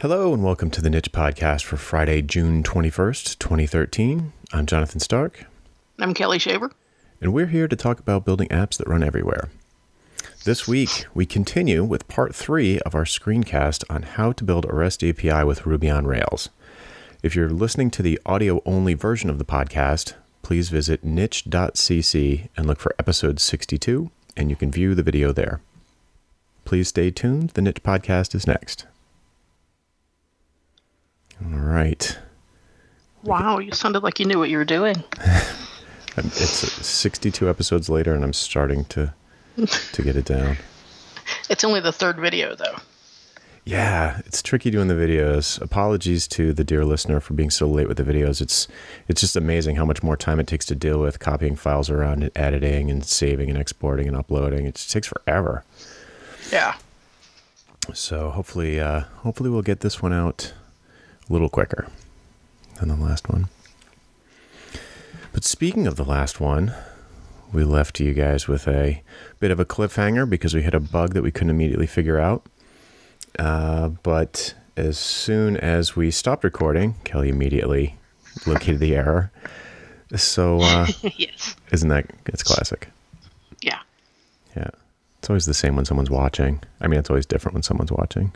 Hello and welcome to the Nitch Podcast for Friday, June 21st, 2013. I'm Jonathan Stark. I'm Kelli Shaver. And we're here to talk about building apps that run everywhere. This week, we continue with part three of our screencast on how to build a REST API with Ruby on Rails. If you're listening to the audio only version of the podcast, please visit nitch.cc and look for episode 62, and you can view the video there. Please stay tuned. The Nitch Podcast is next. All right. Wow, you sounded like you knew what you were doing. it's 62 episodes later, and I'm starting to to get it down. It's only the third video, though. Yeah, it's tricky doing the videos. Apologies to the dear listener for being so late with the videos. It's it's just amazing how much more time it takes to deal with copying files around and editing and saving and exporting and uploading. It just takes forever. Yeah. So hopefully, uh, hopefully we'll get this one out a little quicker than the last one. But speaking of the last one, we left you guys with a bit of a cliffhanger because we had a bug that we couldn't immediately figure out. Uh, but as soon as we stopped recording, Kelli immediately located the error. So, uh, yes. Isn't that it's classic? Yeah. Yeah. It's always the same when someone's watching. I mean, it's always different when someone's watching.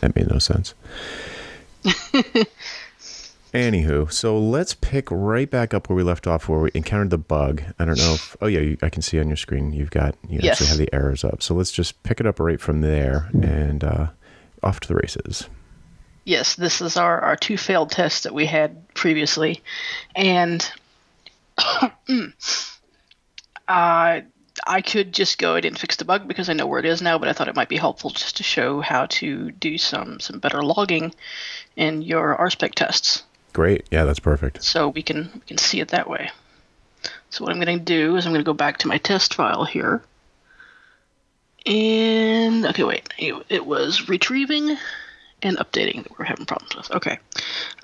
That made no sense. Anywho, so let's pick right back up where we left off, where we encountered the bug. I don't know if, oh yeah, you, I can see on your screen you've got, you yes. actually have the errors up. So let's just pick it up right from there and uh, off to the races. Yes, this is our, our two failed tests that we had previously. And uh, I could just go ahead and fix the bug because I know where it is now, but I thought it might be helpful just to show how to do some, some better logging in your RSpec tests. Great. Yeah, that's perfect. So we can we can see it that way. So what I'm going to do is I'm going to go back to my test file here. And okay, wait. It was retrieving and updating that we're having problems with. Okay.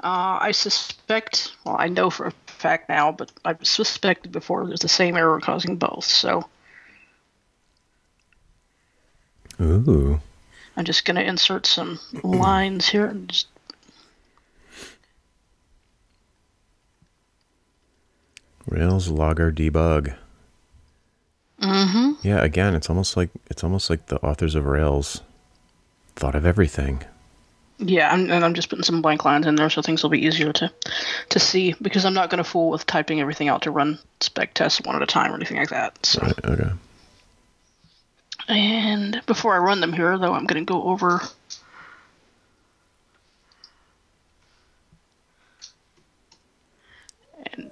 Uh, I suspect, well, I know for a fact now, but I've suspected before there's the same error causing both. So. Ooh. I'm just going to insert some lines here and just Rails logger debug. Mm-hmm. Yeah, again, it's almost like it's almost like the authors of Rails thought of everything. Yeah, I'm, and I'm just putting some blank lines in there so things will be easier to to see because I'm not going to fool with typing everything out to run spec tests one at a time or anything like that. So. Right, okay. And before I run them here, though, I'm going to go over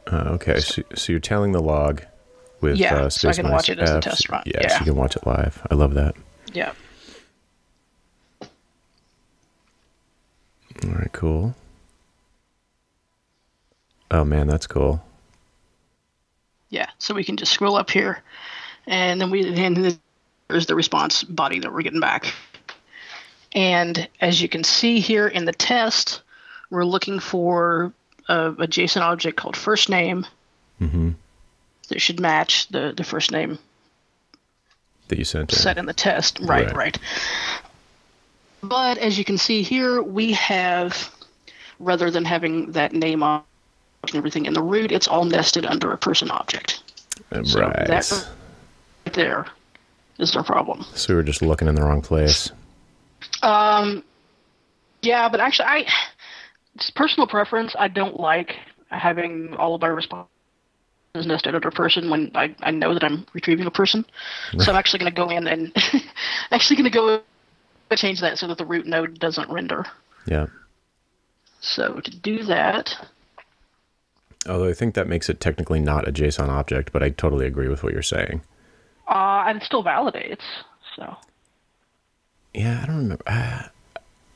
Uh, okay, so, so you're telling the log with yeah, uh, so I can watch it as a test run. Yeah, yeah, so you can watch it live. I love that. Yeah. All right, cool. Oh man, that's cool. Yeah, so we can just scroll up here, and then we and there's the response body that we're getting back. And as you can see here in the test, we're looking for a, a JSON object called first name mm-hmm. that should match the, the first name that you sent in. set in the test. Right, right, right. But as you can see here, we have rather than having that name on and everything in the root, it's all nested under a person object. Right. So that right there is our problem. So we were just looking in the wrong place. Um, yeah, but actually, I it's personal preference. I don't like having all of my responses nested under a person when I, I know that I'm retrieving a person. Right. So I'm actually going to go in and actually going to go change that so that the root node doesn't render. Yeah. So to do that. Although I think that makes it technically not a JSON object, but I totally agree with what you're saying. Uh, and it still validates. So. Yeah, I don't remember. Uh,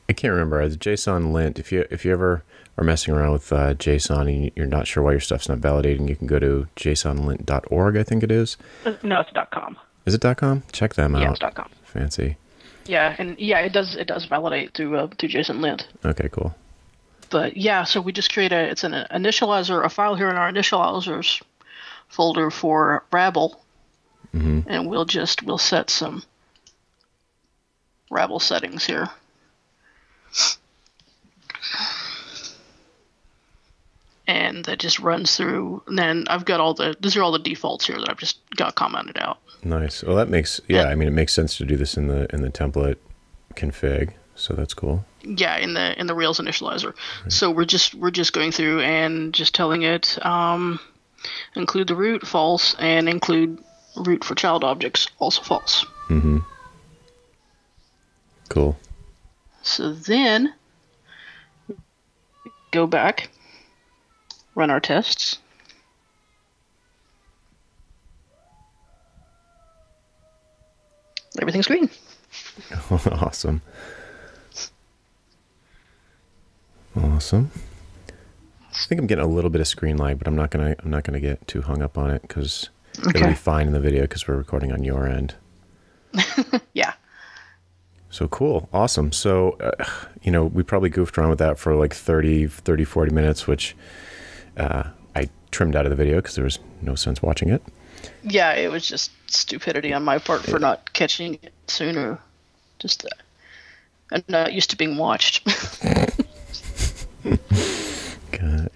I can't remember as JSON lint. If you if you ever are messing around with uh, JSON and you're not sure why your stuff's not validating, you can go to jsonlint.org. I think it is. No, it's .com. Is it .com? Check them out. Yeah, it's .com. Fancy. Yeah, and yeah, it does it does validate through uh, through JSON lint. Okay, cool. But yeah, so we just create a it's an initializer, a file here in our initializers folder for RABL, mm-hmm. and we'll just we'll set some RABL settings here. And that just runs through. And then I've got all the these are all the defaults here that I've just got commented out. Nice. Well, that makes yeah. I mean, it makes sense to do this in the in the template config. So that's cool. Yeah, in the in the Rails initializer. Right. So we're just we're just going through and just telling it um, include the root false and include root for child objects also false. Mm-hmm. Cool. So then go back, run our tests. Everything's green. awesome. Awesome. I think I'm getting a little bit of screen lag, but I'm not gonna I'm not gonna get too hung up on it because okay. it'll be fine in the video because we're recording on your end. yeah. So cool. Awesome. So, uh, you know, we probably goofed around with that for like 30, 30 40 minutes, which uh, I trimmed out of the video because there was no sense watching it. Yeah, it was just stupidity on my part for not catching it sooner. Just, uh, I'm not used to being watched.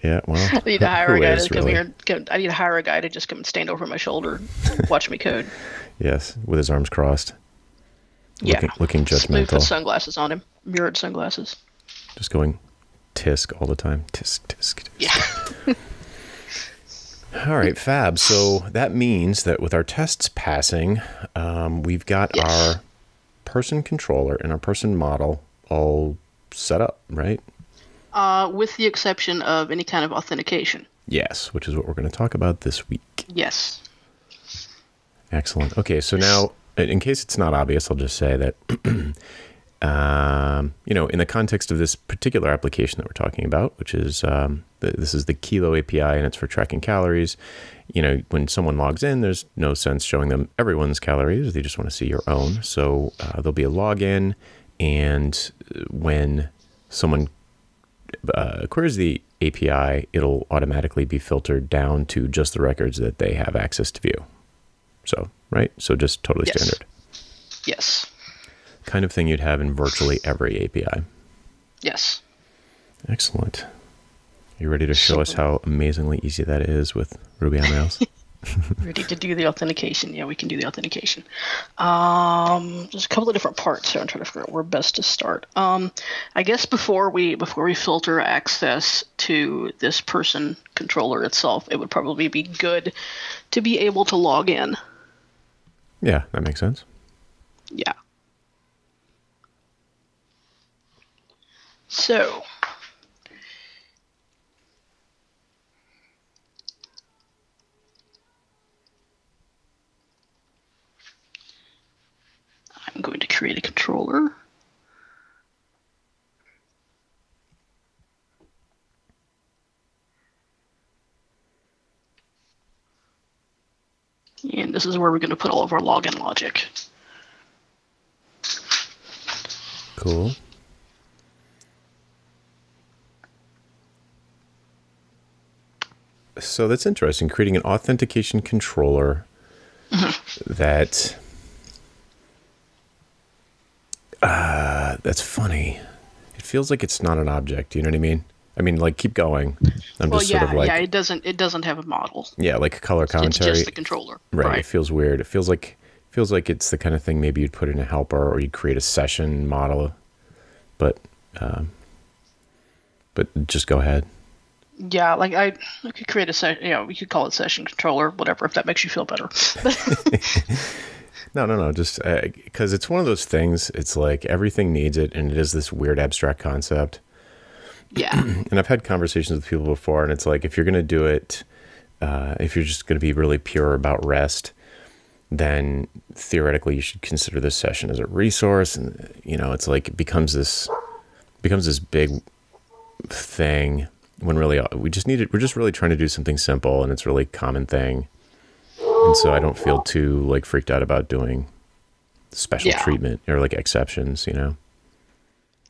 yeah, well, I need to hire a guy is, to come really? here. I need to hire a guy to just come and stand over my shoulder, watch me code. yes, with his arms crossed. Yeah, looking, looking judgmental. Put sunglasses on him, mirrored sunglasses. Just going tisk all the time. Tisk tisk. tisk. Yeah. all right, fab. So that means that with our tests passing, um, we've got yes. our person controller and our person model all set up, right? Uh, with the exception of any kind of authentication. Yes, which is what we're going to talk about this week. Yes. Excellent. Okay, so now, in case it's not obvious, I'll just say that, um, you know, in the context of this particular application that we're talking about, which is um, the, this is the Kilo API and it's for tracking calories. You know, when someone logs in, there's no sense showing them everyone's calories. They just want to see your own. So uh, there'll be a login, and when someone uh, queries the API, it'll automatically be filtered down to just the records that they have access to view. So, right? So just totally yes. standard. Yes. Kind of thing you'd have in virtually every API. Yes. Excellent. Are you ready to show us how amazingly easy that is with Ruby on Rails? ready to do the authentication. Yeah, we can do the authentication. Um, there's a couple of different parts here. I'm trying to figure out where best to start. Um, I guess before we before we filter access to this person controller itself, it would probably be good to be able to log in. Yeah, that makes sense. Yeah. So I'm going to create a controller. And this is where we're going to put all of our login logic. Cool. So that's interesting. Creating an authentication controller mm-hmm. that uh, that's funny. It feels like it's not an object. You know what I mean? I mean, like, keep going. I'm well, just yeah, sort of like, yeah. It doesn't. It doesn't have a model. Yeah, like color commentary. It's just the controller. Right. right. It feels weird. It feels like feels like it's the kind of thing maybe you'd put in a helper or you'd create a session model, but um, but just go ahead. Yeah, like I, I could create a session. You know, we could call it session controller, whatever, if that makes you feel better. No, no, no. Just because uh, it's one of those things. It's like everything needs it, and it is this weird abstract concept. Yeah. and I've had conversations with people before, and it's like if you're going to do it, uh, if you're just going to be really pure about REST, then theoretically you should consider this session as a resource. And you know, it's like it becomes this becomes this big thing when really we just need it. We're just really trying to do something simple, and it's really common thing and so I don't feel too like freaked out about doing special yeah. treatment or like exceptions, you know.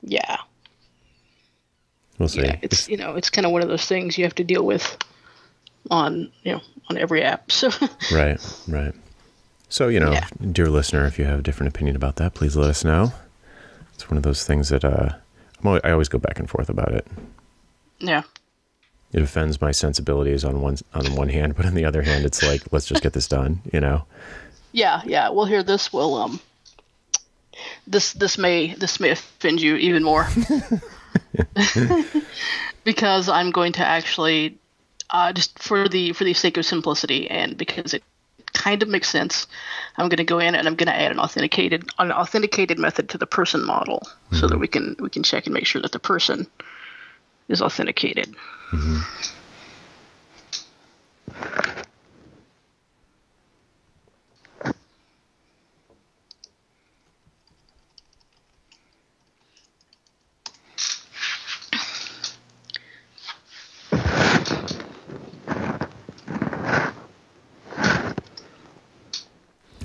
Yeah. We'll see. Yeah, it's you know it's kind of one of those things you have to deal with on you know on every app. So. right, right. So you know, yeah. dear listener, if you have a different opinion about that, please let us know. It's one of those things that uh, I'm always, I always go back and forth about it. Yeah. It offends my sensibilities on one on one hand, but on the other hand, it's like let's just get this done. You know. Yeah, yeah. Well, here this will um. This this may this may offend you even more. because I'm going to actually, uh, just for the for the sake of simplicity and because it kind of makes sense, I'm going to go in and I'm going to add an authenticated an authenticated method to the person model so that we can we can check and make sure that the person is authenticated. Mm-hmm.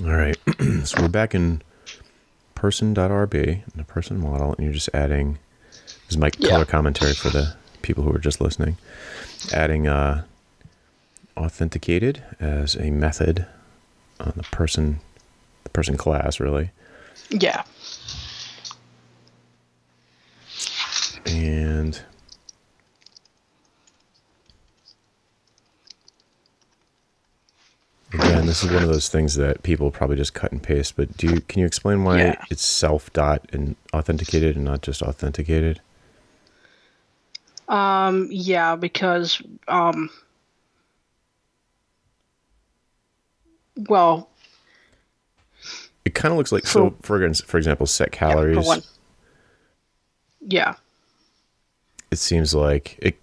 All right. so we're back in person.rb in the person model, and you're just adding. This is my Yeah. color commentary for the people who are just listening. Adding uh, authenticated as a method on the person, the person class, really, Yeah. and. Again, this is one of those things that people probably just cut and paste. But do you can you explain why Yeah. it's self dot and authenticated and not just authenticated? Um, yeah, because um, well, It kind of looks like so. For for example, set calories. one. Yeah, it seems like it.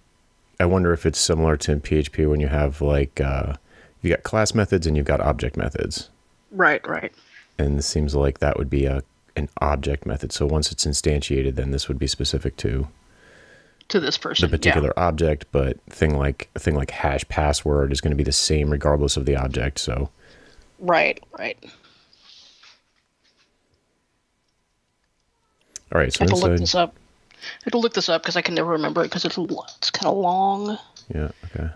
I wonder if it's similar to in PHP when you have like uh, you got class methods and you've got object methods, right, right. and it seems like that would be a an object method. So once it's instantiated, then this would be specific to To this the person, particular object. But thing like a thing like hash password is going to be the same regardless of the object. So. Right, right. all right, so I have to look this up. I have to look this up because I can never remember it because it's it's kind of long. yeah, okay.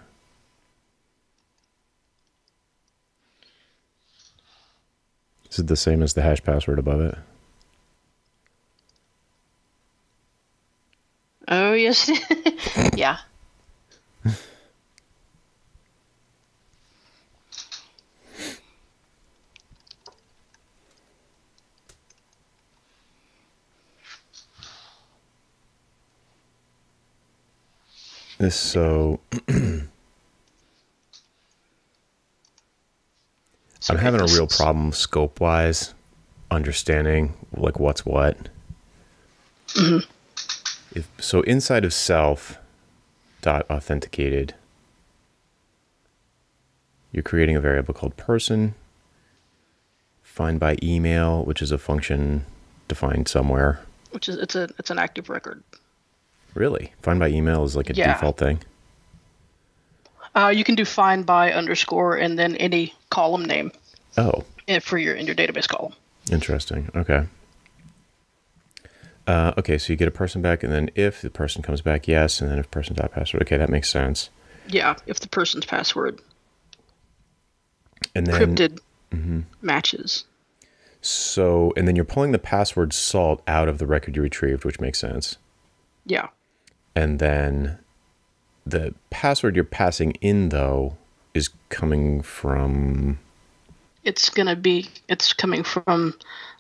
Is it the same as the hash password above it? Oh yes, yeah. This so I'm having a real problem scope wise understanding like what's what. If, so inside of self dot authenticated, you're creating a variable called person. Find by email, which is a function defined somewhere. Which is it's a it's an active record. Really, find by email is like a Yeah. default thing. Uh, you can do find by underscore and then any column name Oh, eh, for your in your database column. Interesting. Okay. Uh, okay, so you get a person back, and then if the person comes back, yes, and then if person's dot password, okay, that makes sense. Yeah, if the person's password And then encrypted matches. so, and then you're pulling the password salt out of the record you retrieved, which makes sense. Yeah, And then the password you're passing in though is coming from it's gonna be it's coming from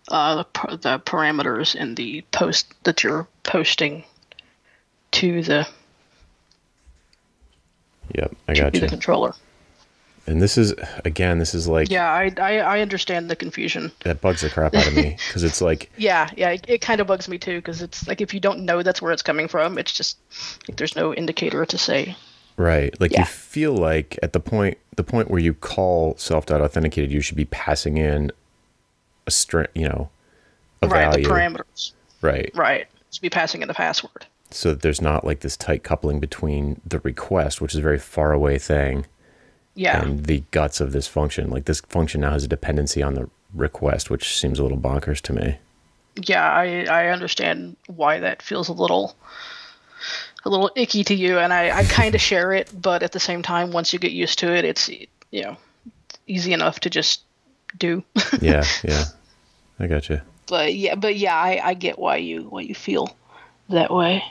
uh, the, the parameters in the post that you're posting to the Yep, I got the you. controller. And this is again, this is like Yeah, I, I I understand the confusion. that bugs the crap out of me because it's like Yeah, yeah, it, it kind of bugs me too because it's like if you don't know that's where it's coming from, it's just like there's no indicator to say. Right. Like you feel like at the point the point where you call self dot authenticated, you should be passing in a string, you know, a right, value. the parameters. Right. Right, to be passing in the password. So that there's not like this tight coupling between the request, which is a very far away thing, Yeah, and the guts of this function. Like this function now has a dependency on the request, which seems a little bonkers to me. yeah, I I understand why that feels a little a little icky to you, and I I kind of share it, but at the same time, once you get used to it, it's you know easy enough to just do. Yeah, yeah. I got you. but yeah, but yeah, I I get why you why you feel that way.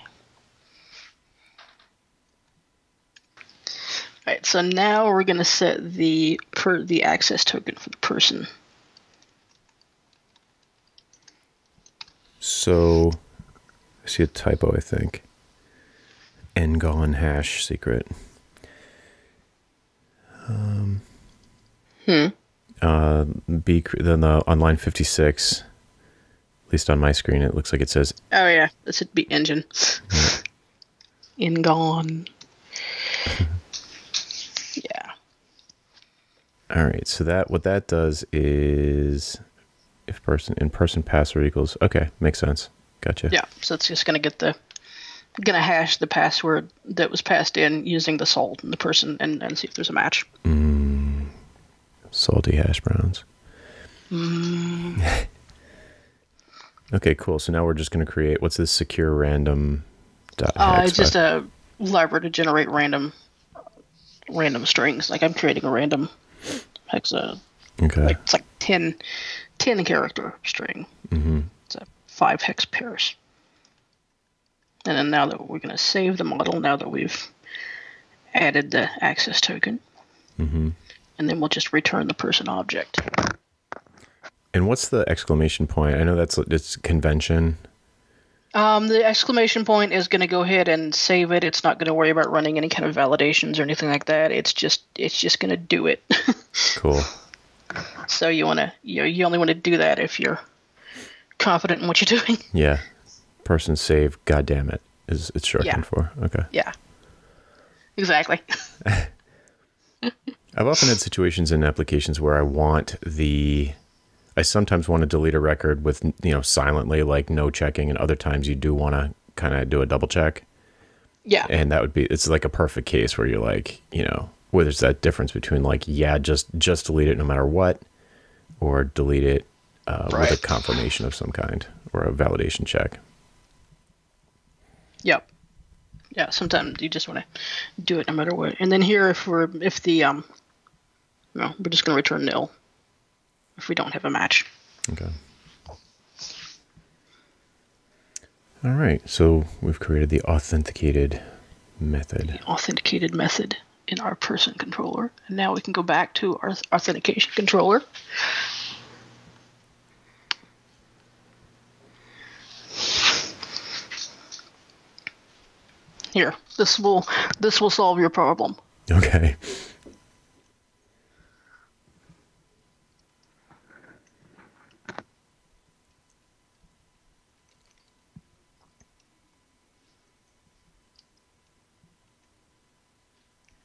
Alright, so now we're gonna set the per the access token for the person. So I see a typo, I think. Ngon hash secret. Um, Hmm. Uh, B then the on line fifty six. At least on my screen, it looks like it says Oh yeah, this would be engine. In gone. yeah. All right, so that what that does is if person in person password equals okay, makes sense. Gotcha. Yeah. So it's just gonna get the gonna hash the password that was passed in using the salt and the person and, and see if there's a match. Salty hash browns. okay, cool. So now we're just going to create what's this secure random dot Uh, it's just a library to generate random random strings. Like I'm creating a random hexa okay. like it's like 10, 10 character string. hmm It's a five hex pairs. And then now that we're going to save the model, now that we've added the access token, hmm and then we'll just return the person object. And what's the exclamation point? I know that's it's convention. Um, the exclamation point is going to go ahead and save it. It's not going to worry about running any kind of validations or anything like that. It's just it's just going to do it. Cool. so you want to you know, you only want to do that if you're confident in what you're doing. Yeah. Person save. God damn it. Is it's shortened Yeah. for? Okay. yeah. Exactly. I've often had situations in applications where I want the I sometimes want to delete a record with you know silently like no checking and other times you do want to kind of do a double check Yeah. and that would be it's like a perfect case where you're like, you know, where there's that difference between like yeah, just just delete it no matter what or delete it uh, with a confirmation of some kind or a validation check. Yep. Yeah, sometimes you just want to do it no matter what. And then here, if we're if the um, no, we're just going to return nil if we don't have a match. Okay. All right, so we've created the authenticated method. The Authenticated method in our person controller, and now we can go back to our authentication controller. Here, this will this will solve your problem. Okay.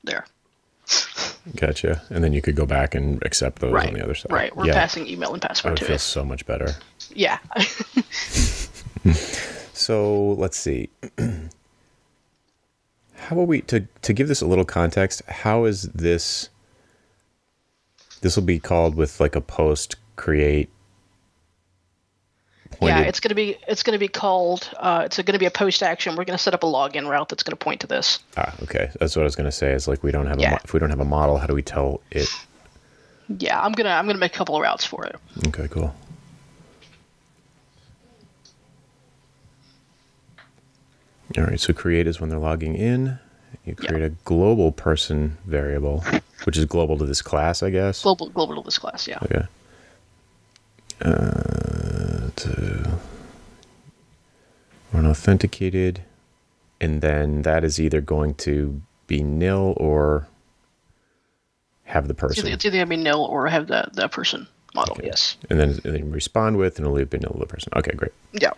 There. Gotcha. And then you could go back and accept those Right. on the other side. Right. We're yeah. passing email and I password would to feel it. so much better. Yeah. So let's see. how are we to to give this a little context? How is this? This will be called with like a post create. Yeah, it's gonna be it's gonna be called uh, it's gonna be a post action. We're gonna set up a login route that's gonna point to this. ah okay. That's what I was gonna say. Is like we don't have a mo- if we don't have a model, how do we tell it? Yeah, I'm gonna I'm gonna make a couple of routes for it. Okay, cool. All right, so create is when they're logging in. You Yeah. create a global person variable, which is global to this class, I guess. Global global to this class. Yeah. Okay. Uh, to run authenticated, and then that is either going to be nil or have the It's person, either, it's either gonna be nil or have the the person model. Okay. Yes. and then and then respond with, and it'll leave be nil to the person. Okay, great. Yeah.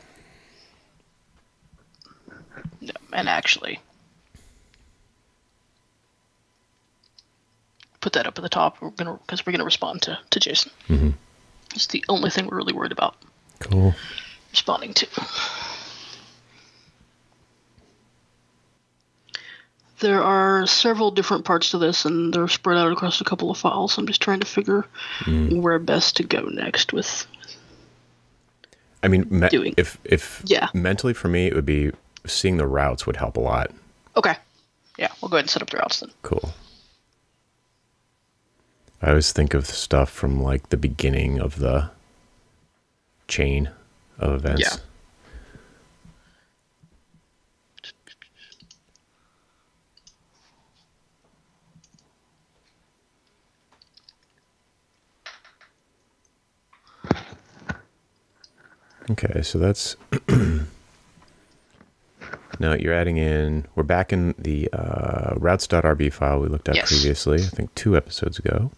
Yeah, and actually, put that up at the top. We're gonna because we're gonna respond to to JSON. Mm-hmm. It's the only thing we're really worried about Cool. responding to. There are several different parts to this, and they're spread out across a couple of files. I'm just trying to figure hmm. where best to go next with. I mean, me- Doing. if if Yeah. mentally for me, it would be seeing the routes would help a lot. Okay. Yeah, we'll go ahead and set up the routes then. Cool. I always think of stuff from like the beginning of the chain of events. Yeah. Okay, so that's now you're adding in. We're back in the uh, routes.rb file we looked at yes. previously. I think two episodes ago,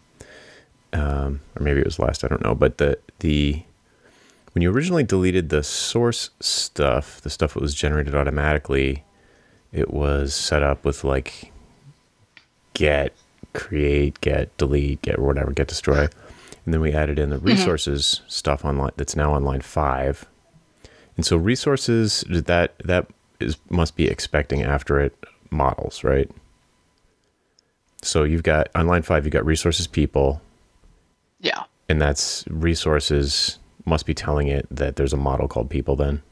um, or maybe it was last. I don't know. But the the when you originally deleted the source stuff, the stuff that was generated automatically, it was set up with like get, create, get, delete, get whatever, get, destroy. And then we added in the mm-hmm. resources stuff on line that's now on line five. And so resources that that is must be expecting after it models, right? So you've got on line five, you've got resources people, Yeah. and that's resources must be telling it that there's a model called people then.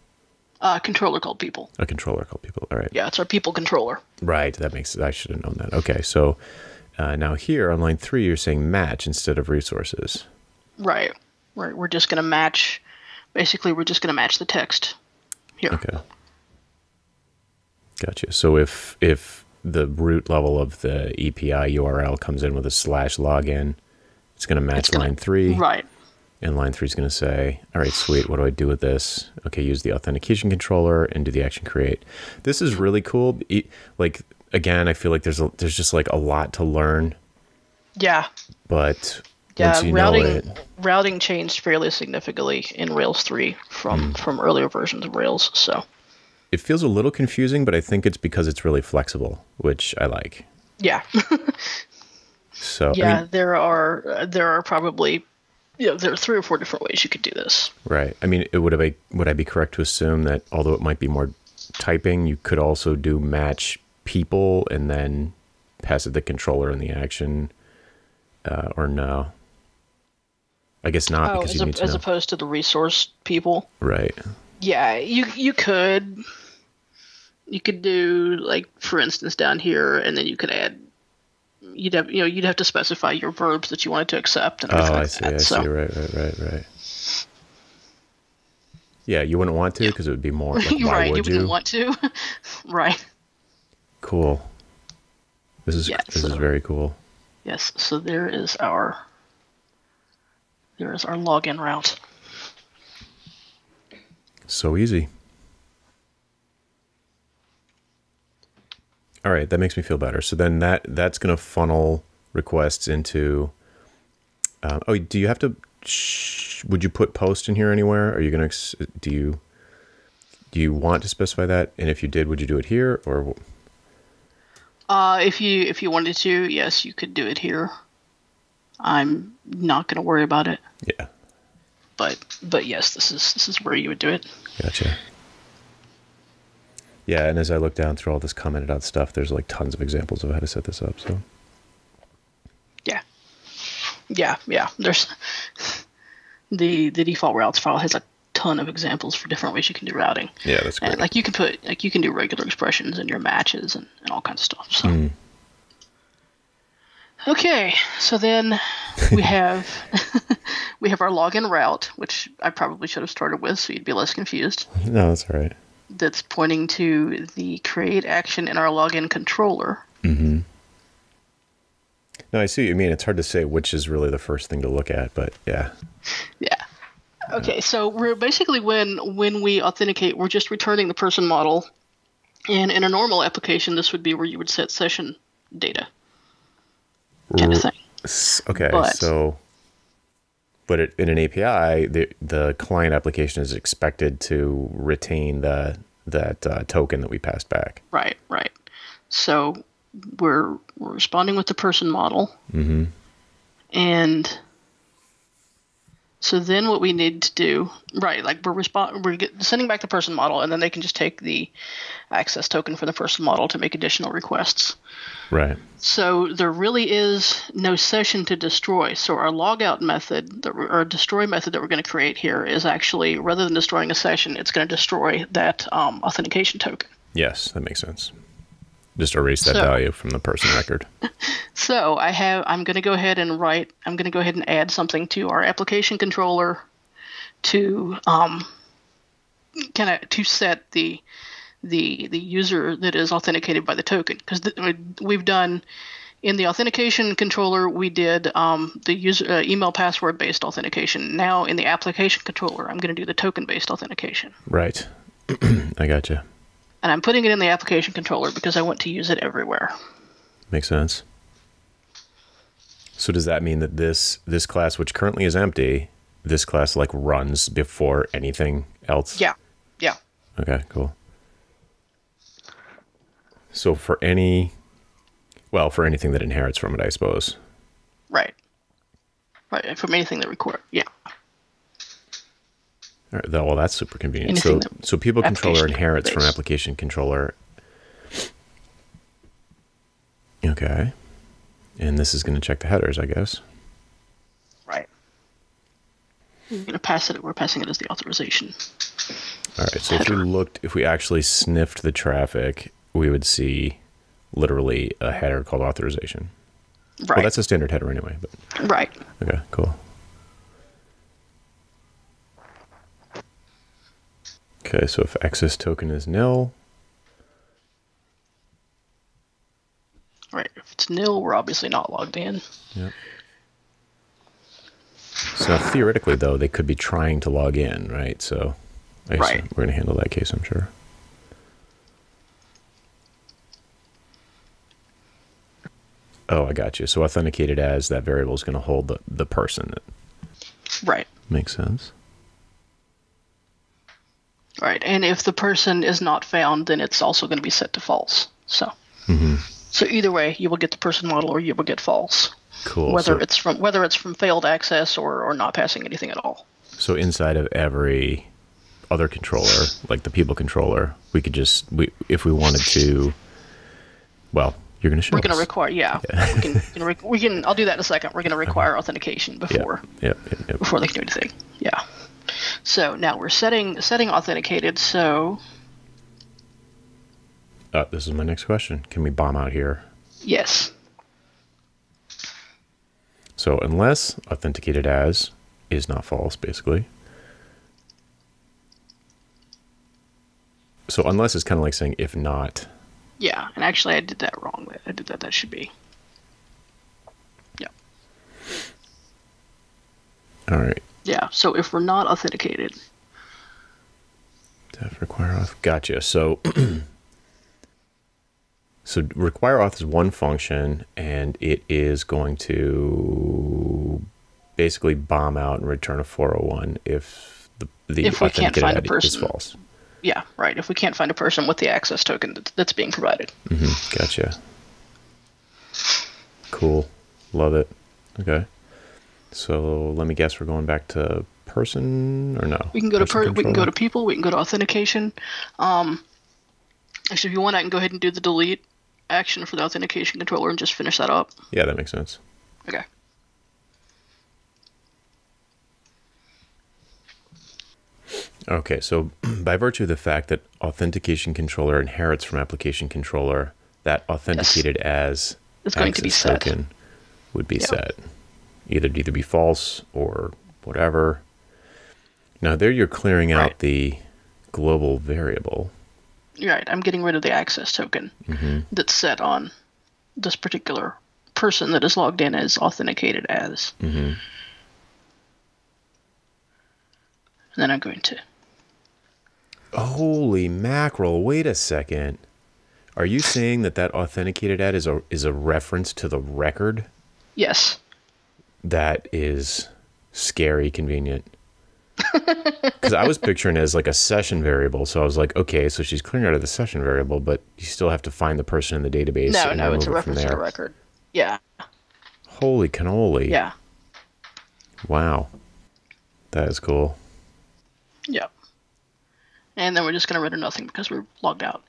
Uh, controller called people. A controller called people. All right. Yeah, it's our people controller. Right. That makes I should have known that. Okay. So uh, now here on line three, you're saying match instead of resources. Right. We're, we're just going to match. Basically, we're just going to match the text here. Okay. Gotcha. So if if the root level of the API URL comes in with a slash login, it's going to match gonna- line three, Right. And line three is going to say, "All right, sweet. What do I do with this? Okay, use the authentication controller and do the action create." This is really cool. Like again, I feel like there's a, there's just like a lot to learn, Yeah. but Yeah. routing it, routing changed fairly significantly in Rails 3 from Hmm. from earlier versions of Rails. So it feels a little confusing, but I think it's because it's really flexible, which I like. yeah. So I yeah. mean, there are there are probably you know, there are three or four different ways you could do this. Right. I mean, it would I would I be correct to assume that although it might be more typing, you could also do match people and then pass it the controller in the action, uh, or no? I guess not Oh, because as, you a, need to as know. opposed to the resource people. right. Yeah, you you could you could do like for instance down here, and then you could add. You'd have you know you'd have to specify your verbs that you wanted to accept and Oh, everything I like see. that. I so see. Right. Right. Right. Right. Yeah, you wouldn't want to because it would be more. Like, you're why right, you would wouldn't you? want to. right. Cool. This is Yeah, this is very cool. Yes. So there is our there is our login route. So easy. All right, that makes me feel better. So then that that's going to funnel requests into. Um, oh, do you have to? Sh- would you put post in here anywhere? Are you going to? Do you? Do you want to specify that? And if you did, would you do it here or? Uh, if you if you wanted to, yes, you could do it here. I'm not going to worry about it, Yeah, but but yes, this is this is where you would do it. gotcha. Yeah, and as I look down through all this commented out stuff, there's like tons of examples of how to set this up. So Yeah. Yeah, yeah. There's the the default routes file has a ton of examples for different ways you can do routing. yeah, that's great. And like you can put like you can do regular expressions in your matches and, and all kinds of stuff. So Hmm. Okay, so then we have we have our login route, which I probably should have started with so you'd be less confused. no, that's all right. That's pointing to the create action in our login controller. Mm-hmm. No, I see what you mean. It's hard to say which is really the first thing to look at, but yeah. Yeah. Okay, so we're basically when when we authenticate, we're just returning the person model, and in a normal application, this would be where you would set session data, kind of thing. Okay, But- so but it, in an API, the the client application is expected to retain the that uh, token that we passed back. Right, right. So we're we're responding with the person model, Mm-hmm. and so then what we need to do, right? Like we're respond we're get, sending back the person model, and then they can just take the access token for the person model to make additional requests. Right. So there really is no session to destroy. So our logout method, that or destroy method that we're going to create here, is actually rather than destroying a session, it's going to destroy that um, authentication token. Yes, that makes sense. Just erase that So- value from the person record. So I have, I'm going to go ahead and write, I'm going to go ahead and add something to our application controller to um, kind of to set the the the user that is authenticated by the token because th- we've done in the authentication controller, we did um, the user uh, email password based authentication. Now in the application controller, I'm going to do the token based authentication. Right. I gotcha. And I'm putting it in the application controller because I want to use it everywhere. Makes sense. So does that mean that this this class, which currently is empty, this class like runs before anything else? Yeah. Yeah. Okay, cool. So for any well, for anything that inherits from it, I suppose. Right. Right. From anything that record. Yeah. All right, well, that's super convenient. Anything So, so people controller application inherits from application controller. Okay, and this is going to check the headers, I guess. Right. Hmm. We're going to pass it. We're passing it as the authorization. All right. So if we looked, if we actually sniffed the traffic, we would see literally a header called authorization. Right. Well, that's a standard header anyway. But right. okay, cool. Okay, so if access token is nil, Right. If it's nil, we're obviously not logged in. Yep. So theoretically, though, they could be trying to log in, right? So Right. we're going to handle that case, I'm sure. Oh, I got you. So authenticated as that variable is going to hold the, the person. Right. Makes sense. Right. And if the person is not found, then it's also going to be set to false. So. Mm-hmm. So either way, you will get the person model or you will get false. Cool. Whether so, it's from whether it's from failed access or, or not passing anything at all. so inside of every other controller, like the people controller, we could just we if we wanted to. Well, you're going to show. We're going to require yeah. We can, we can re- we can I'll do that in a second. We're going to require authentication Yeah. before Yep. Yep. Yep. before they can do anything. Yeah. So now we're setting setting authenticated. So Uh, this is my next question. Can we bomb out here? yes, So unless authenticated as is not false, basically. So unless is kind of like saying if not. yeah. And actually, I did that wrong. I did that. That should be yeah. All right. Yeah. So if we're not authenticated, Def require auth. Gotcha. So so require auth is one function, and it is going to basically bomb out and return a 401 if the the If we can't find a ID is person. false. yeah, right. If we can't find a person with the access token that's, that's being provided. Mm-hmm. Gotcha. Cool. Love it. Okay. So let me guess we're going back to person or no? We can go to Person per- we can go to people. We can go to authentication. Um, actually, if you want, I can go ahead and do the delete action for the authentication controller and just finish that up. Yeah, that makes sense. Okay. Okay, so by virtue of the fact that authentication controller inherits from application controller, that authenticated as It's going to be access set. token would be Yeah. set. Either to either be false or whatever. Now there you're clearing out the global variable. Right. I'm getting rid of the access token Mm-hmm. that's set on this particular person that is logged in as authenticated as. Mm-hmm. And then I'm going to. Holy mackerel! Wait a second. Are you saying that that authenticated ad is a is a reference to the record? Yes. That is scary convenient. Because I was picturing it as like a session variable, so I was like, okay, so she's clearing out of the session variable, but you still have to find the person in the database. No, and no, it's a remove it from reference to there. record. Yeah. Holy cannoli! Yeah. Wow, that is cool. Yeah. And then we're just going to render nothing because we're logged out.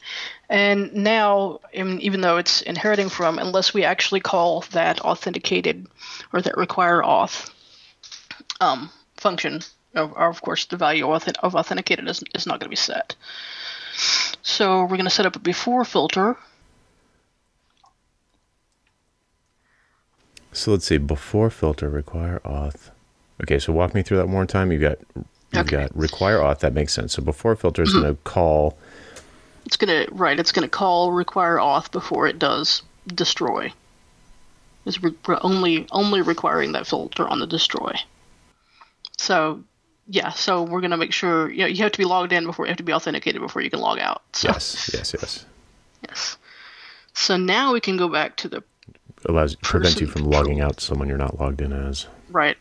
And now, even though it's inheriting from, unless we actually call that authenticated or that require auth um, function, of, of course, the value of, authenticated is, is not going to be set. So we're going to set up a before filter. So let's see. Before filter, require auth. Okay, so walk me through that one more time. You've got you Okay. got require auth. That makes sense. So before filter is going mm-hmm. to call. It's going to, right, it's going to call require auth before it does destroy. is re- only only requiring that filter on the destroy. So yeah, so we're gonna make sure you know you have to be logged in before you have to be authenticated before you can log out. So, Yes, yes, yes. yes. So now we can go back to the Allows prevents you from logging out someone you're not logged in as. right.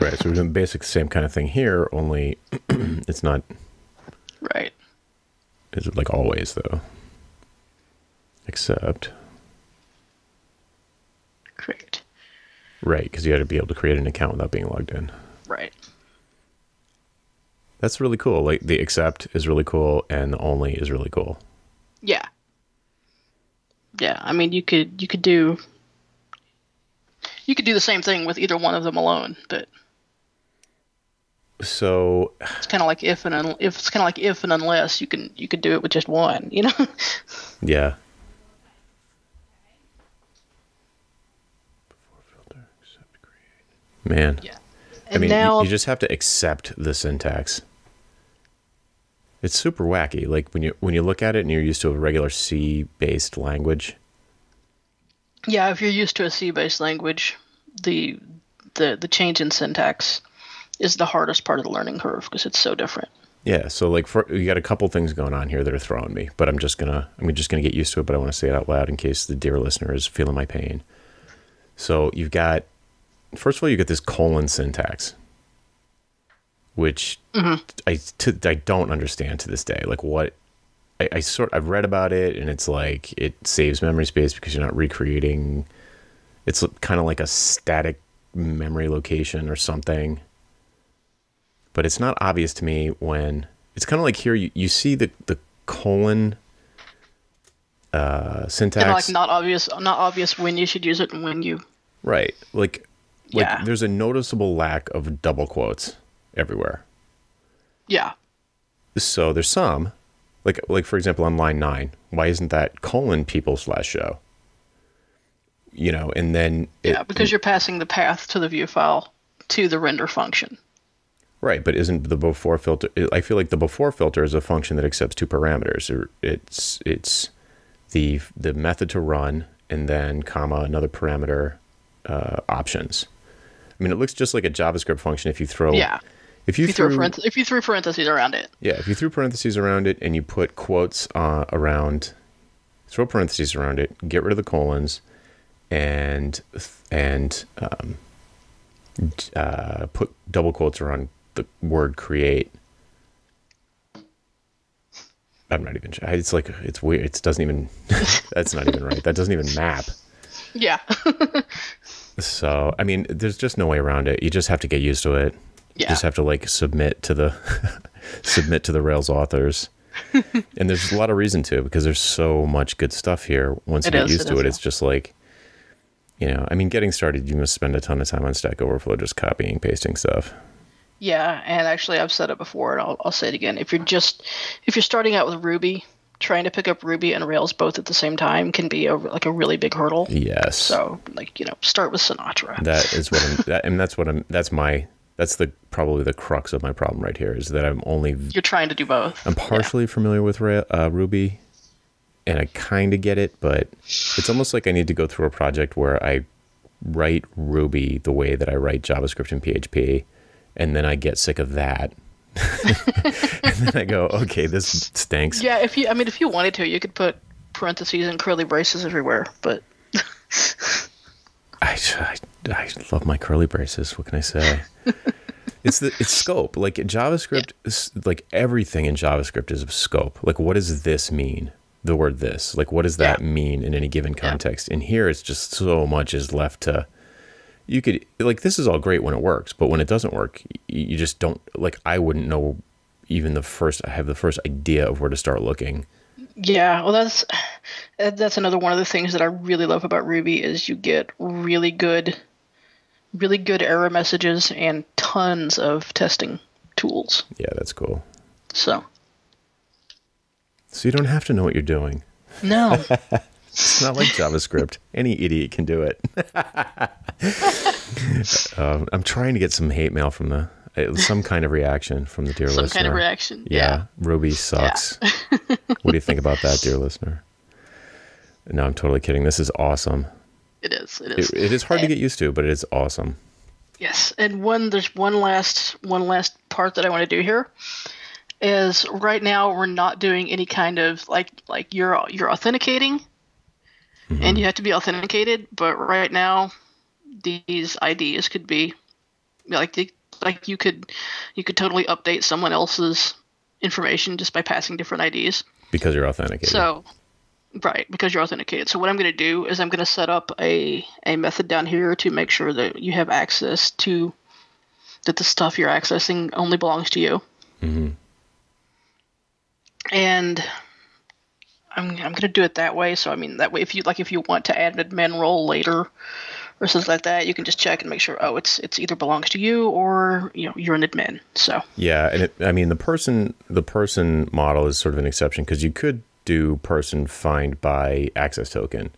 Right. So we're doing basic same kind of thing here, only it's not Right. is it like always though. Except Correct. right, because you had to be able to create an account without being logged in. Right. That's really cool. Like the except is really cool and the only is really cool. Yeah. Yeah, I mean you could you could do you could do the same thing with either one of them alone, but So it's kind of like if and un- if it's kind of like if and unless you can you could do it with just one, you know. yeah. Man, yeah. I And mean, you- you, just have to accept the syntax. It's super wacky. Like when you when you look at it and you're used to a regular C based language. yeah, if you're used to a C-based language, the the the change in syntax is the hardest part of the learning curve because it's so different. Yeah, so like for you got a couple things going on here that are throwing me, but I'm just gonna I'm just gonna get used to it. But I want to say it out loud in case the dear listener is feeling my pain. So you've got first of all you get this colon syntax, which mm-hmm. I I don't understand to this day. Like what I, I sort I've read about it and it's like it saves memory space because you're not recreating. It's kind of like a static memory location or something but it's not obvious to me when it's kind of like here you, you see the the colon uh syntax Kind of like not obvious, not obvious when you should use it and when you. right like like Yeah. there's a noticeable lack of double quotes everywhere Yeah. so there's some like like for example on line 9 why isn't that colon people slash show you know and then it- Yeah, because you're passing the path to the view file to the render function. Right, but isn't the before filter? I feel like the before filter is a function that accepts two parameters. It's it's the the method to run and then comma another parameter uh, options. I mean, it looks just like a JavaScript function if you throw Yeah. if you, If you throw threw parenth- if you threw parentheses around it. yeah if you threw parentheses around it and you put quotes uh, around throw parentheses around it, get rid of the colons, and and um, uh, put double quotes around the word create. I'm not even sure. It's like it's weird. It doesn't even. that's not even right. That doesn't even map. Yeah. So I mean, there's just no way around it. You just have to get used to it. Yeah. You just have to like submit to the submit to the Rails authors. and there's a lot of reason to because there's so much good stuff here. Once you It get is, used it to it, it's just like, you know, I mean, getting started, you must spend a ton of time on Stack Overflow just copying, pasting stuff. Yeah, and actually, I've said it before, and I'll, I'll say it again. If you're just if you're starting out with Ruby, trying to pick up Ruby and Rails both at the same time can be a, like a really big hurdle. Yes. So, like you know, start with Sinatra. that is what I'm, that, and that's what I'm, that's my, that's the, probably the crux of my problem right here is that I'm only you're trying to do both. I'm partially familiar with uh, Ruby, and I kind of get it, but it's almost like I need to go through a project where I write Ruby the way that I write JavaScript and PHP, and then I get sick of that. and then I go, okay, this stinks. Yeah, if you, I mean, if you wanted to, you could put parentheses and curly braces everywhere. But I, I, I love my curly braces. What can I say? it's the it's scope. Like JavaScript, is like everything in JavaScript is of scope. Like, what does this mean? The word this. Like, what does that Yeah. mean in any given context? And here, it's just so much is left to. You could like this is all great when it works, but when it doesn't work, you just don't like. I wouldn't know even the first. I have the first idea of where to start looking. yeah, well, that's uh, that's another one of the things that I really love about Ruby is you get really good, really good error messages and tons of testing tools. Yeah, that's cool. So So you don't have to know what you're doing. no, It's not like JavaScript. Any idiot can do it. um, I'm trying to get some hate mail from the uh, some kind of reaction from the dear some listener. Some kind of reaction. Yeah, Ruby sucks. what do you think about that, dear listener? No, I'm totally kidding. This is awesome. It is. It is. It, it is hard to get used to, but it is awesome. Yes, and one there's one last one last part that I want to do here is right now we're not doing any kind of like like you're you're authenticating and you have to be authenticated, but right now these IDs could be like the, like you could you could totally update someone else's information just by passing different IDs. Because you're authenticated. So, right, because you're authenticated. So what I'm going to do is I'm going to set up a a method down here to make sure that you have access to that the stuff you're accessing only belongs to you. Mhm. And I'm I'm going to do it that way. So I mean that way, if you like, if you want to add an admin role later or something like that, you can just check and make sure. Oh, it's it's either belongs to you or you know you're an admin. So Yeah, and it, I mean the person the person model is sort of an exception because you could do person find by access token,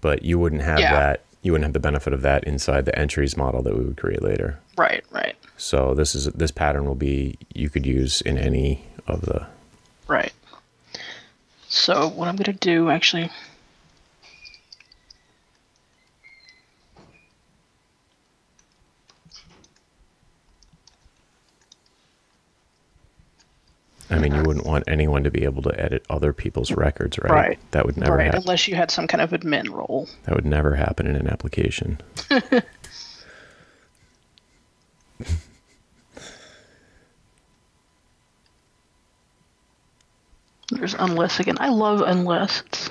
but you wouldn't have Yeah. that. You wouldn't have the benefit of that inside the entries model that we would create later. right, right, So this is this pattern will be you could use in any of the. right. So what I'm going to do actually. I mean, you wouldn't want anyone to be able to edit other people's records, right? Right. That would never right, happen. unless you had some kind of admin role. That would never happen in an application. There's unless again. I love unless. It's,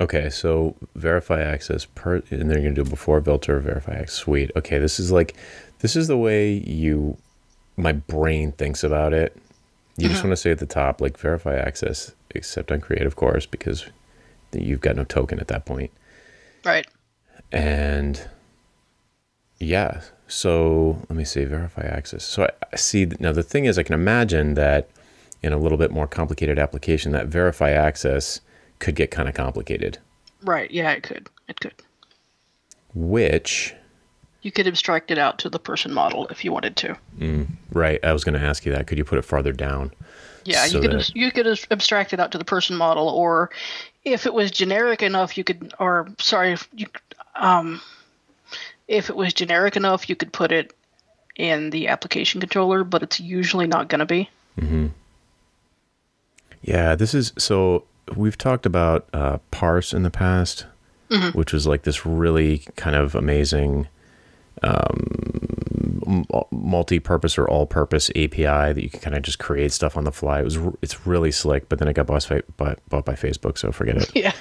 Okay, so verify access per, and then you're gonna do before filter verify access. Sweet. Okay, this is like, this is the way you, my brain thinks about it. You just mm-hmm. want to say at the top like verify access, except on create, of course, because you've got no token at that point. right. And yeah, so let me see, verify access. So I, I see now the thing is, I can imagine that in a little bit more complicated application, that verify access could get kind of complicated. Right. Yeah, it could. It could. Which, You could abstract it out to the person model if you wanted to. right? I was going to ask you that. Could you put it farther down? Yeah, So you could that- you could abstract it out to the person model, or if it was generic enough, you could. Or sorry, if you um, if it was generic enough, you could put it in the application controller, but it's usually not going to be. Yeah, this is so. We've talked about uh, parse in the past, which was like this really kind of amazing um, multi-purpose or all-purpose API that you can kind of just create stuff on the fly. It was it's really slick, but then it got bought by, bought by Facebook, so forget it. Yeah,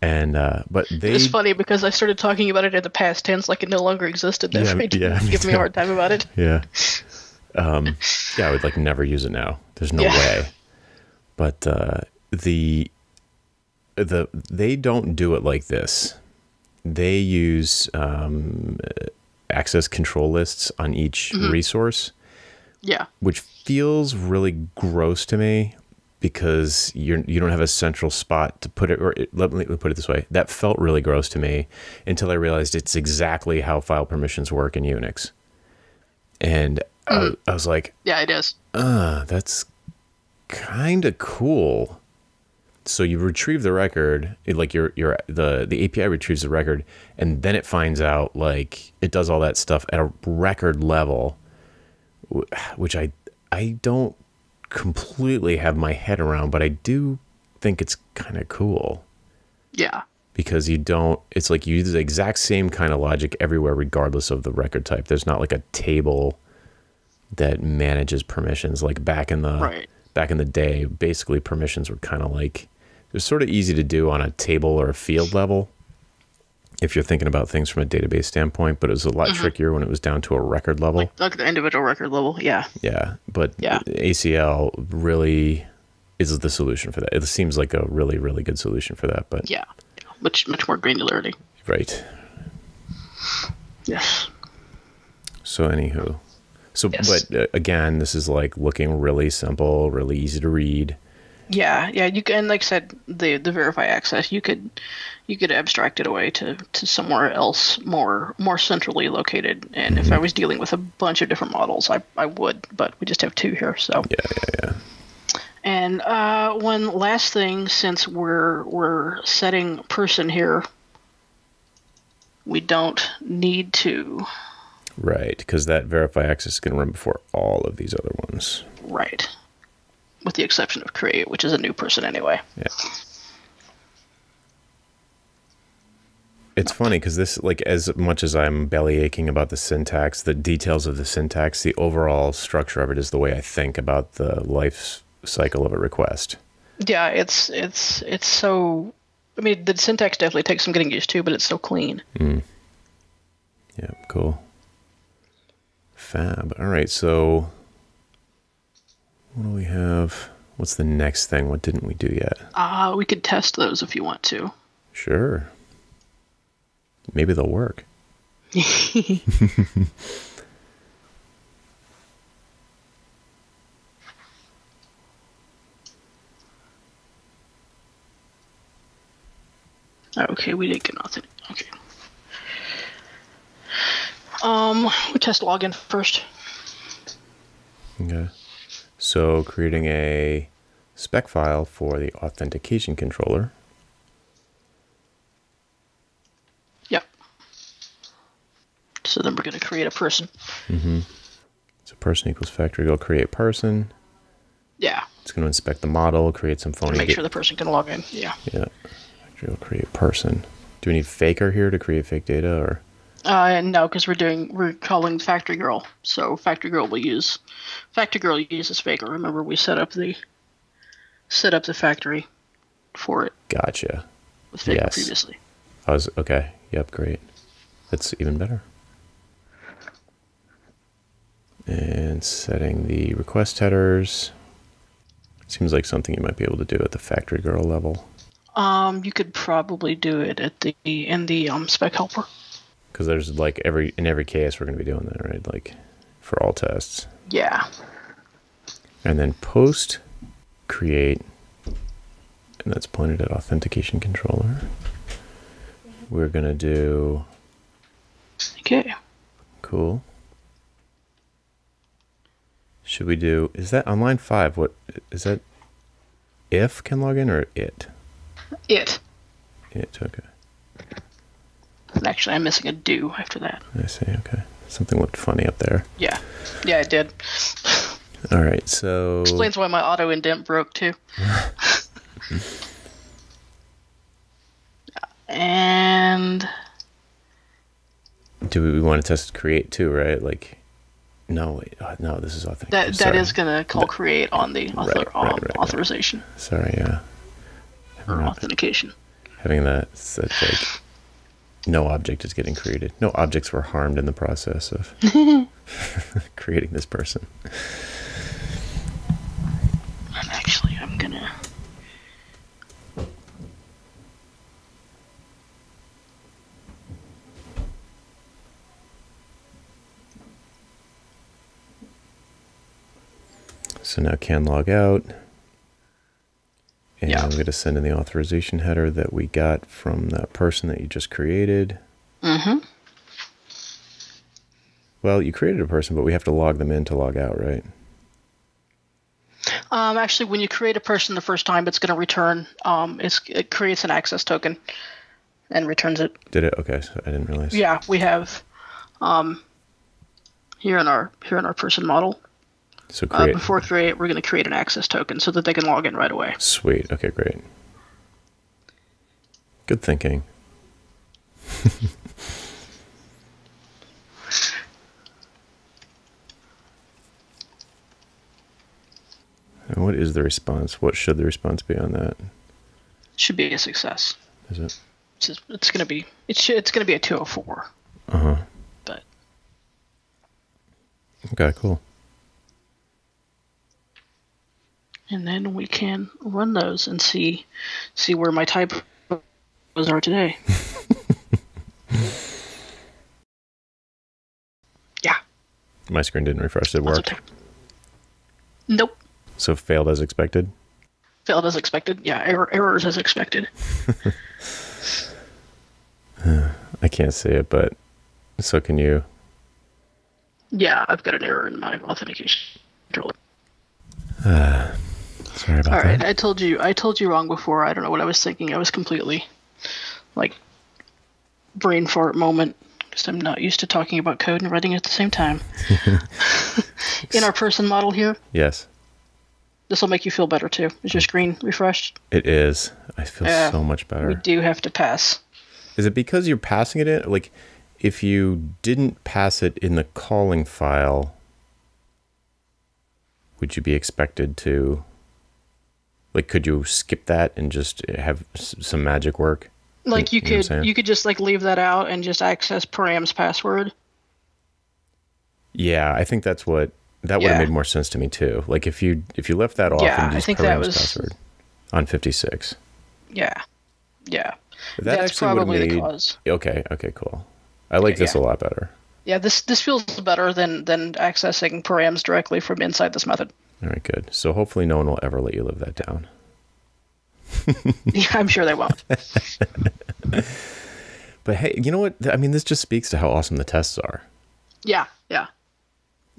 And uh, but they it's funny because I started talking about it in the past tense, like it no longer existed. That's Yeah, yeah, give me a hard time about it. yeah. Um yeah i would like never use it now. There's no Yeah. way. But uh the the they don't do it like this. They use um access control lists on each resource Yeah, which feels really gross to me because you're you don't have a central spot to put it or it, let, me, let me put it this way that felt really gross to me until i realized it's exactly how file permissions work in unix and I, I was like yeah, it is. uh, that's kind of cool. So you retrieve the record, it, like your your the the API retrieves the record, and then it finds out like it does all that stuff at a record level, which I I don't completely have my head around, but I do think it's kind of cool. Yeah, because you don't it's like you use the exact same kind of logic everywhere regardless of the record type. There's not like a table that manages permissions. Like back in the Right. back in the day basically permissions were kind of like it was sort of easy to do on a table or a field level if you're thinking about things from a database standpoint but it was a lot trickier when it was down to a record level like the individual record level. Yeah, yeah but Yeah. acl really is the solution for that it seems like a really really good solution for that but yeah, yeah. much much more granularity. right Yes. So, anywho, so Yes. but uh, again, this is like looking really simple, really easy to read, Yeah, yeah. You can, like I said, the the verify access. You could you could abstract it away to, to somewhere else more more centrally located. And mm-hmm. if I was dealing with a bunch of different models, I I would. But we just have two here, so yeah, yeah, yeah. And uh, one last thing, since we're we're setting person here, we don't need to. Right, because that verify access is going to run before all of these other ones. Right, with the exception of create, which is a new person anyway. Yeah. It's funny because this, like, as much as I'm belly aching about the syntax, the details of the syntax, the overall structure of it is the way I think about the life cycle of a request. Yeah, it's it's it's so. I mean, the syntax definitely takes some getting used to, but it's so clean. Mm. Yeah, cool. Fab. All right, so what do we have? What's the next thing? What didn't we do yet? Uh, we could test those if you want to. Sure. Maybe they'll work. Okay, we didn't get nothing. Okay. Um, we test login first. Okay. So creating a spec file for the authentication controller. Yep. So then we're going to create a person. Mm-hmm. So person equals factory girl create person. Yeah. It's going to inspect the model, create some phony. Make sure the person can log in. Yeah. Yeah. Factory girl create person. Do we need faker here to create fake data or? Uh, no, because we're doing we're calling factory girl. So factory girl will use factory girl uses faker. Remember we set up the set up the factory for it. Gotcha. With faker yes. previously. I was okay. Yep, great. That's even better. And setting the request headers. Seems like something you might be able to do at the factory girl level. Um, you could probably do it at the in the um, spec helper because there's like every in every case we're going to be doing that, right? Like for all tests. Yeah. And then post create, and that's pointed at authentication controller. We're gonna do. Okay. Cool. Should we do? Is that on line five? What is that? If can log in or it? It. It. Okay. Actually, I'm missing a do after that. I see. Okay. Something looked funny up there. Yeah. Yeah, it did. All right. So explains why my auto indent broke too. and do we want to test create too? Right? Like, no, wait, oh, no. This is authentic. That that is gonna call create on the author, right, right, um, right, authorization. Sorry. Yeah. Or authentication. Having that such like no object is getting created. No objects were harmed in the process of creating this person. Actually, I'm gonna. So now can log out. And yeah. I'm going to send in the authorization header that we got from that person that you just created. Mm-hmm. Well, you created a person, but we have to log them in to log out, right? Um, actually, when you create a person the first time, it's going to return. Um, it creates an access token and returns it. Did it? Okay, so I didn't realize. Yeah, we have um, here in our here in our person model. So uh, create. Uh, before create, we're going to create an access token so that they can log in right away. Sweet. Okay, great. Good thinking. and what is the response? What should the response be on that? Should be a success. Is it? It's, it's going to be. It should, it's going to be a 204. Uh huh. But. Okay. Cool. And then we can run those and see see where my typos are today. yeah. My screen didn't refresh. It work? Nope. So failed as expected. Failed as expected. Yeah, error, errors as expected. I can't see it, but so can you. Yeah, I've got an error in my authentication controller. Sorry about All right, that. I told you I told you wrong before. I don't know what I was thinking. I was completely like brain fart moment because I'm not used to talking about code and writing at the same time. in our person model here, Yes, this will make you feel better too. Is your screen refreshed? it is. I feel Yeah, so much better. We do have to pass. Is it because you're passing it in? Like, if you didn't pass it in the calling file, would you be expected to? Like, could you skip that and just have s- some magic work? Like you You know what I'm could you could just like leave that out and just access Param's password. Yeah, I think that's what that would have made more sense to me too. Like if you if you left that off Yeah, and I used think that Param's was- password on 56. Yeah. Yeah. That That's actually would have probably the cause. Okay, okay, cool. I like this Yeah. a lot better. Yeah, this this feels better than than accessing params directly from inside this method. All right, good. So hopefully no one will ever let you live that down. Yeah, I'm sure they won't. But hey, you know what? I mean, this just speaks to how awesome the tests are. Yeah, yeah.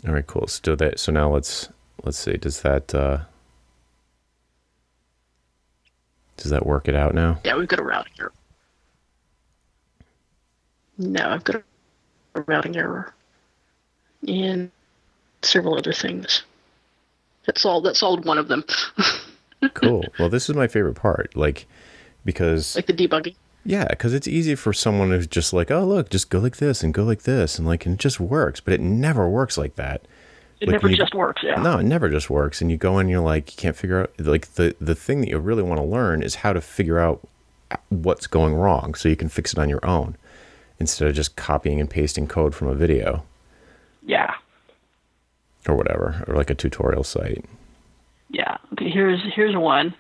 All right, cool. So that so now let's let's see. Does that uh does that work it out now? Yeah, we've got a routing error. No, I've got a, a routing error. And several other things. That solved that solved one of them. Cool. well, this is my favorite part. Like because like the debugging. yeah, because it's easy for someone who's just like, oh look, just go like this and go like this, and like and it just works. But it never works like that. It Like never you- just works, yeah. No, it never just works. And you go in, and you're like, you can't figure out. Like the the thing that you really want to learn is how to figure out what's going wrong, so you can fix it on your own, instead of just copying and pasting code from a video. Or whatever, or like a tutorial site. Yeah. Okay, here's here's one.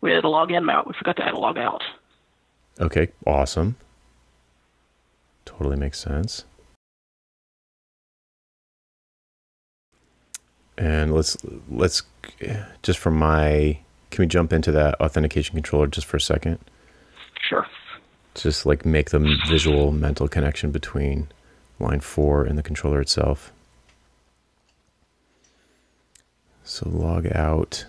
We had a log in out. We forgot to add a log out. Okay, awesome. Totally makes sense. And let's let's just from my can we jump into that authentication controller just for a second? Sure. Just like make the visual mental connection between line 4 and the controller itself. So log out.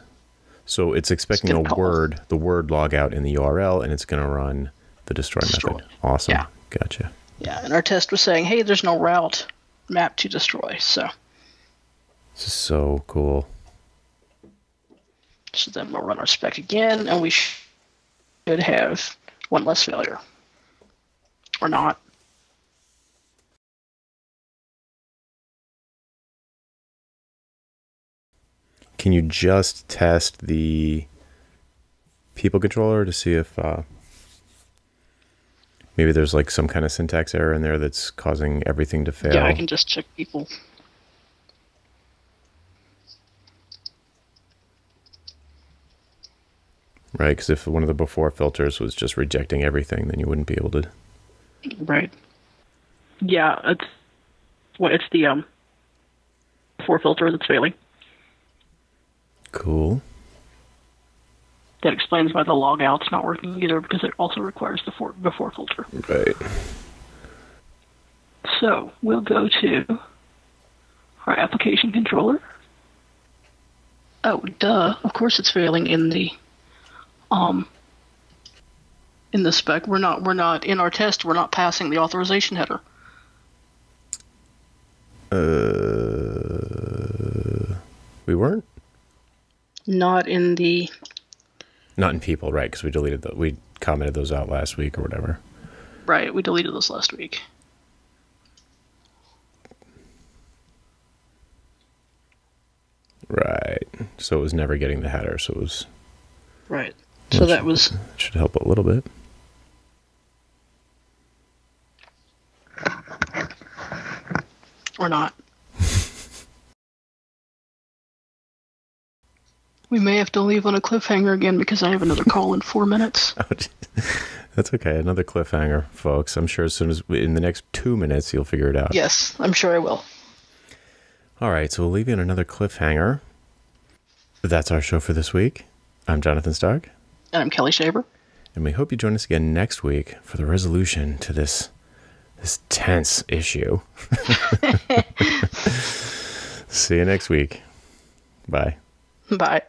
So it's expecting a call. word, the word log out in the URL, and it's going to run the destroy, Destroy. method. Awesome. Yeah. Gotcha. Yeah, and our test was saying, hey, there's no route map to destroy. So This is so cool. So then we'll run our spec again, and we should have one less failure. Or not. Can you just test the people controller to see if uh, maybe there's like some kind of syntax error in there that's causing everything to fail? Yeah, I can just check people. Right, because if one of the before filters was just rejecting everything, then you wouldn't be able to. Right. Yeah, it's what it's the um before filter that's failing. Cool. That explains why the log out's not working either because it also requires the for, before filter. Right. So we'll go to our application controller. Oh, duh! Of course, it's failing in the um in the spec. We're not we're not in our test. We're not passing the authorization header. Uh, we weren't Not in the not in people, right? Because we deleted the we commented those out last week or whatever. right. We deleted those last week. Right. So it was never getting the header. So it was Right. So that was should help a little bit. or not. We may have to leave on a cliffhanger again because I have another call in four minutes. Oh, that's okay. Another cliffhanger, folks. I'm sure as soon as in the next two minutes you'll figure it out. Yes, I'm sure I will. All right. So we'll leave you on another cliffhanger. That's our show for this week. I'm Jonathan Stark. And I'm Kelli Shaver. And we hope you join us again next week for the resolution to this this tense issue. See you next week. Bye. Bye.